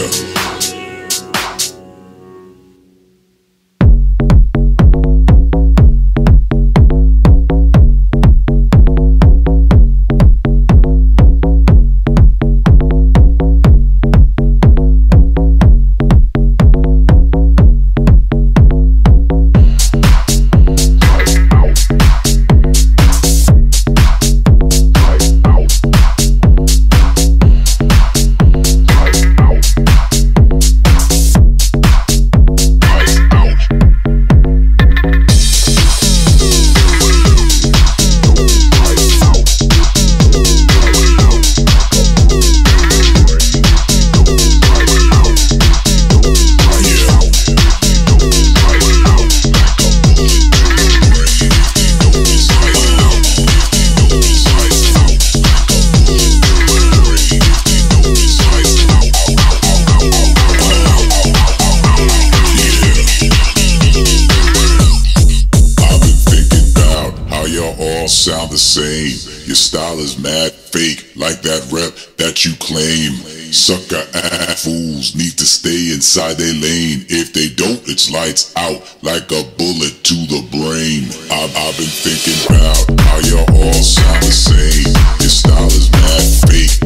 Yeah. Same. Your style is mad fake, like that rep that you claim. Sucker ass fools need to stay inside their lane. If they don't, it's lights out, like a bullet to the brain. I've, I've been thinking about how you all sound the same. Your style is mad fake,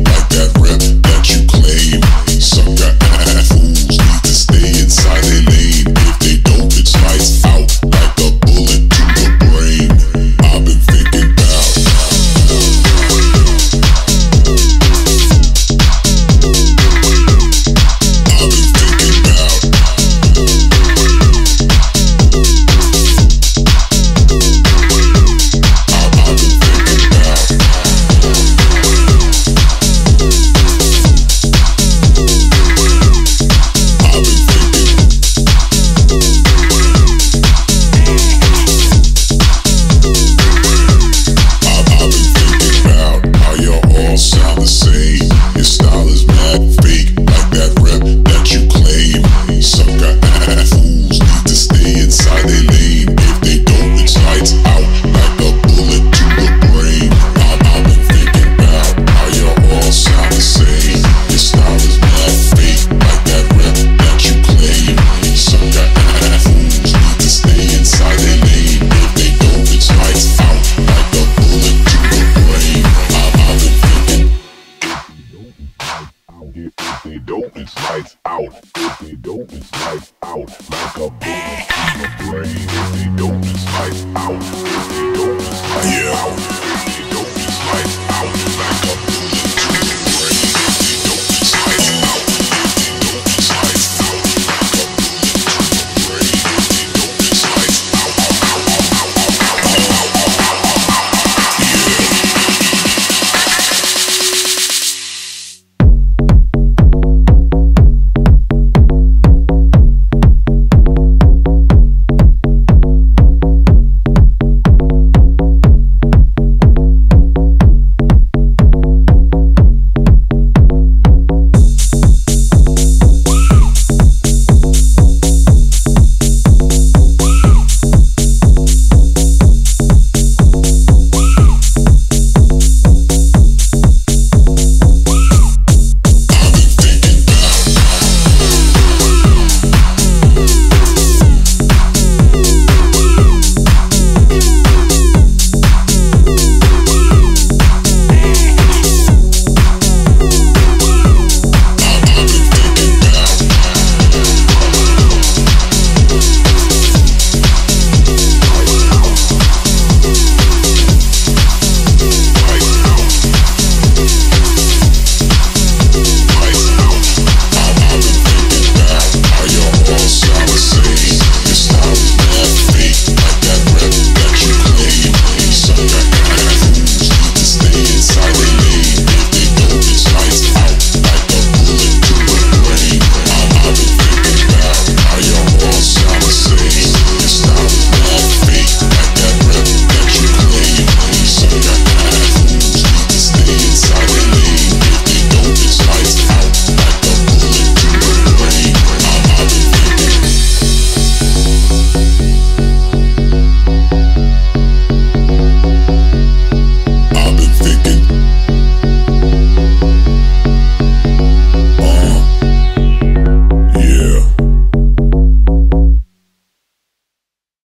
If they don't, it's lights out. If they don't, it's lights out. Like a bullet to the brain. If they don't, it's lights out. If they don't, it's lights out.